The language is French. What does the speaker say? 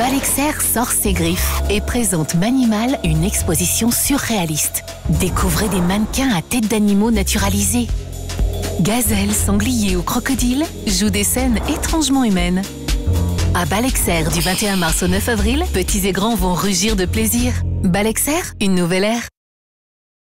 Balexer sort ses griffes et présente Manimal, une exposition surréaliste. Découvrez des mannequins à tête d'animaux naturalisés. Gazelles, sangliers ou crocodiles jouent des scènes étrangement humaines. À Balexer, du 21 mars au 9 avril, petits et grands vont rugir de plaisir. Balexer, une nouvelle ère.